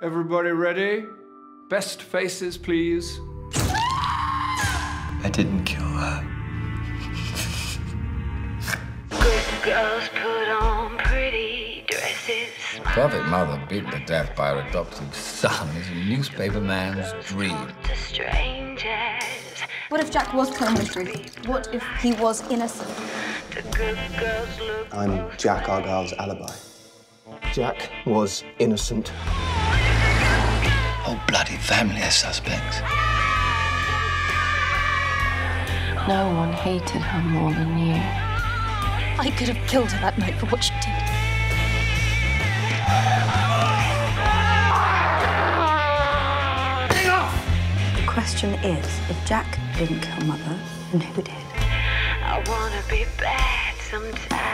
Everybody ready? Best faces, please. I didn't kill her. Good girls put on pretty dresses. Perfect mother beaten to death by her adopted son is a newspaper man's dream. To strangers. What if Jack was telling the truth? What if he was innocent? The good girls look I'm Jack Argyle's alibi. Jack was innocent. Whole bloody family are suspects. No one hated her more than you. I could have killed her that night for what she did. The question is, if Jack didn't kill Mother, then who did? I wanna be bad sometimes.